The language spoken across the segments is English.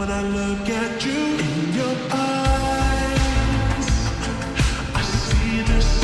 when I look at you in your eyes. I see the.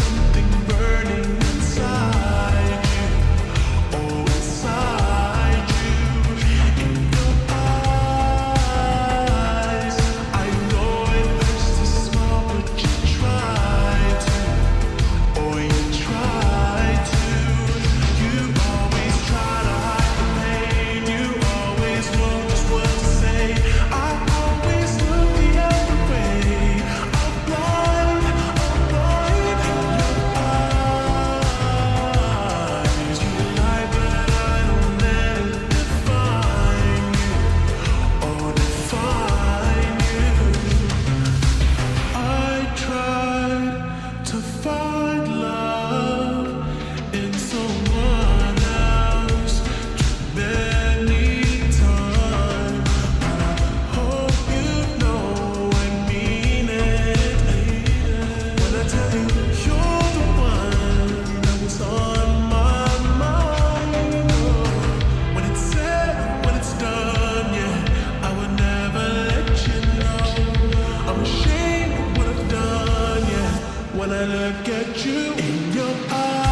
You in your eyes.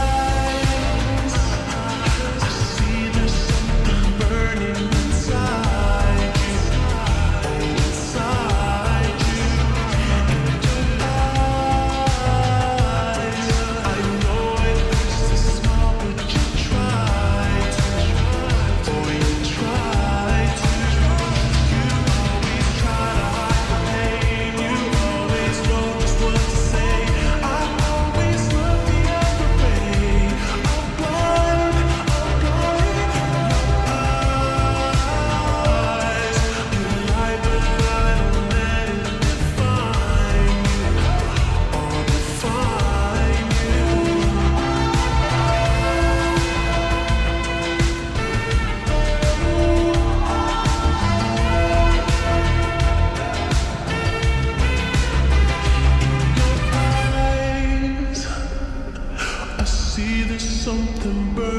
something burn.